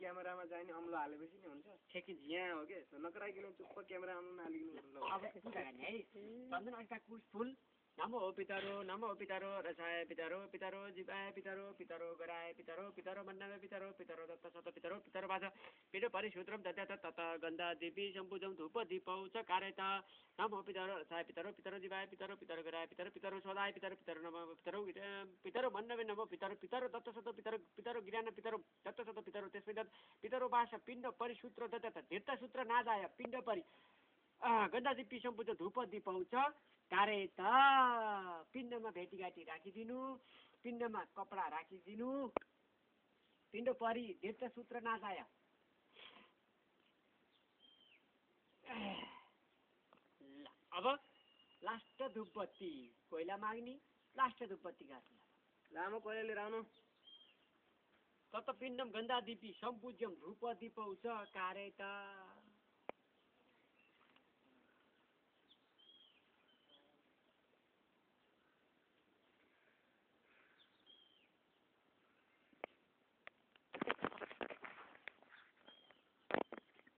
क्यामेरामा जाने अम्लो हालेपछि नि हुन्छ। ठेकी यहाँ हो कि? नकराइकन चुप्प क्यामेरा आउनु नहालिकन नमो पितरो नमो पितरो रसाय पितरो पितरो जीवाय पितरो पितरो गराय पितरो पितरो मन्नवे पितरो पितरो दत्त सत पितरो पितरो भाष पिडो परिसूत्रम दद्यात तत गन्धा दिपी सम्पूजम धूप दीपौ च कार्यत नमो पितरो रसाय पितरो पितरो जीवाय पितरो पितरो गराय पितरो पितरो सोदाय पितरो पितरो नमो पितरो पितरो मन्नवे नमो पितरो पितरो दत्त सत पितरो पितरो गिरान पितरो दत्त सत पितरो त्यसमै दत्त पितरो भाष पिण्ड परिसूत्र दद्यात धीर्त सूत्र नाजाय पिण्ड परि गन्धा दिपी सम्पूज धूप दीपौ कार्य त पिण्डमा भेटीघाटी राखिदिनु पिण्डमा कपडा राखिदिनु। पिण्ड परि धीर्त सूत्र नाजाय ल, अब लास्ट धुपबत्ती। कोइला माग्ने लास्ट धुपबत्ती गाड्ने लामो कोइला लिएर आउनु तत पिण्डम गन्धा दिपी सम्पूज्यम धूप दीपौ च कार्य त